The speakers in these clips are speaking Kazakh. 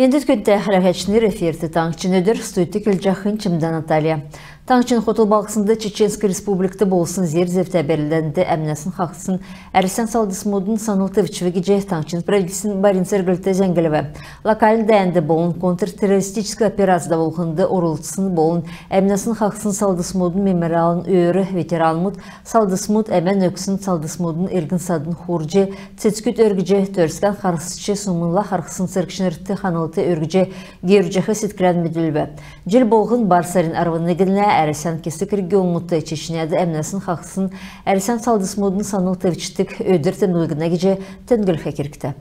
Мендіз көтті қарағачыны реферті таңчыныдыр, студты күлжақын чымда Наталья. Tançın Xotelbalqısında Çeçenski Respublikada bolsun Zerzev təbərləndə əmnəsin xaqsın Ərsən Saldismudun Sanıltevç və gecəyə Tançın Pravdisinin Barinser Gültə Zəngilevə. Lokal dəyəndə bolun kontrterroristik operasiyada olxında orulçısını bolun əmnəsin xaqsın Saldismudun memorialın öyrü veteranmud Saldismud əmən öksün Saldismudun Ergin Sadın Xurcu Çetsküt örgücə Törskan xarxısçı Sumunla xarxısın sırqışınırtı xanıltı örgücə Gercəxə sitkirən müdülbə. Cil bolğun Barsarin Arvanıqınlə герджехі сеткілән мүділбі. Жел болғын барсарин арвынығына әрісен кесік регион чечняды әмнәсін қақсын әрісен салдыс модын саныл тәвчтік өдір тәмілігіне кеже тәнгіл хәкеркті.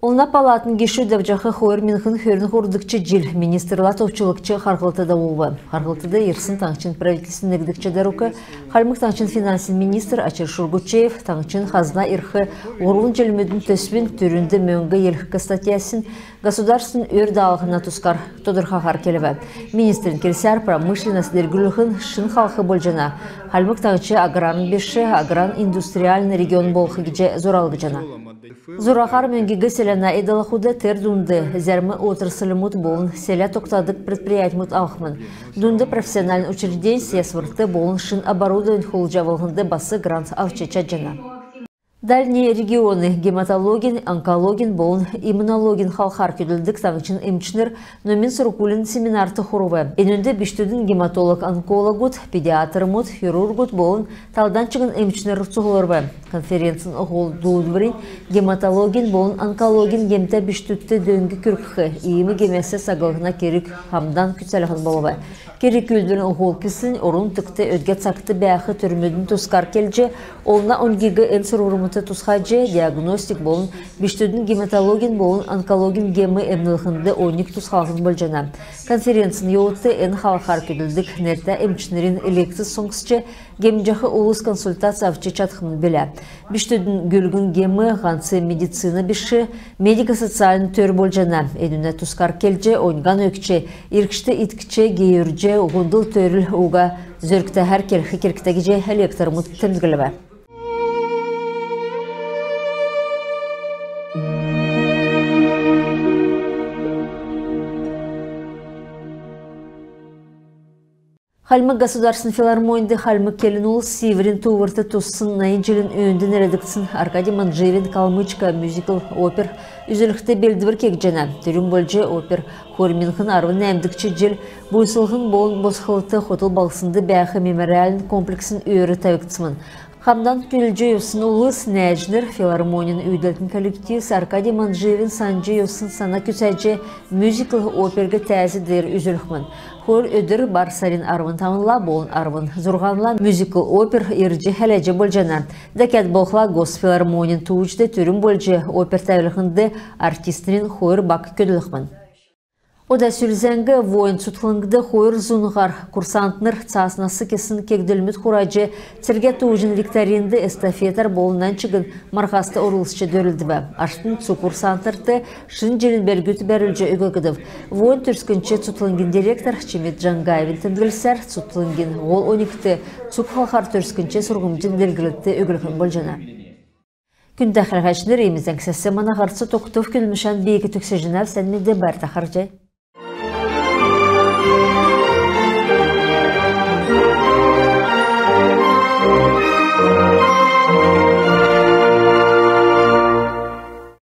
Олна палатын кешу дәвжақы хойыр минхын хөрін хордықчы жил министрла топчылықчы харғылтыда олғы. Харғылтыда ерсін таңчын правительсін нігдікчі дәрукі, халмық таңчын финансин министр Ачыр Шургучеев таңчын хазна ирхы орын желмедің төсбін түрінді мөңгі елхкі статьясын государствын өр дағығына тұскар тодырхағар келіві. Министрін келсәр промышленность дергіліғін шын халқы болжана. Халмық таңчы агран беші, агран индустриальный регион болқы кеже зоралғы жана. Зурахар мөңгегі селена идалахуда тер дунды, зәрмі отырсылымут болын селя тоқтадық предприятмут алхмын. Дунды профессиональный учреждение сесвырты болын шын оборудован холжавылғынды басы грант авчеча жана. Дальние регионы гематологин, онкологин, болын иммунологин халқар көділдік таңчын эмчнер номин сұркулин семинарты хұрувы. Энөнді біштудің гематолог-онкологут, педиатрмут, хирургут болын талдан чыгын эмчнер сұғылырбы. Конференциян оғыл дуылбырын гематологин болын онкологин гемті біштүтті дөңгі күркхі, иімі гемесі сағылғына керік хамдан күтсәліғын болуы. Керік үлдірін оғыл кісін орын түкті өдге цақты бәқі түрмедің тұскар олна онгигі эн сұрурымыты тұсқаджы диагностик болын, біштудің гематологин болын онкологин гемі әмнілғынды оник тұсқалғын болжана. Конференциян еуытты эн халқар көділдік нерті әмчінерін элексіз соңғысчы гемжақы улыс консультация авчы чатқын білі. Біштудің гүлгін гемі ғансы медицина біші, медико-социальный төр болжана. Әдіне тұсқар келже, ойнган өкче, иркішті иткіче, гейірже, же угундул төрүл уга зөркті һәр келхи керктеги же электр мут Хальмы государственный филармонды Хальмы Келинул Северин Тувырты Туссын Найнчелин өндін әредіксін Аркадий Манжевин Калмычка мюзикл опер. Үзілікті белдібір кек жана түрін опер. Хорминхын арвын әмдікчі жел. Бұйсылғын болын босқылыты хотыл балсынды бәқі мемориалын комплексін өрі тәуіктісімін. Хамдан Пюльджи юсын улыс нәжнір филармонин үйділтін коллектив Аркадий Манжевин Санджи юсын сана күсәджі мюзикл оперге тәзі дер үзілікмін. Хор өдір барсарин арвын тамынла болын арвын зұрғанла мюзикл опер ирджи хәләджі болжана. Дәкәт болхла госфилармонин туучды түрін болжы опер тәвіліхінді артистрин хор бак. Ода сүлзәңгі воин сұтқылыңгды хойыр зұнығар курсантныр цаснасы кесін кегділміт құрайжы церге туужын викторинді эстафетар болынан чыгын мархасты орылысчы дөрілді бә. Аштын цу курсанттырды шын желін бәргіті бәрілжі үгігідів. Воин түрскінші сұтқылыңгін директор Чемет Жангаевин тінділсәр сұтқылыңгін ол 12-ті цуқхалқар түрскінші сұрғымжын белгілікті үгілігін болжана. Күнді әқірғачыныр еміздің сәсі мана ғарсы тоқтов күлмішан бейгі түксі жинав сәнмеде бар тақыржай.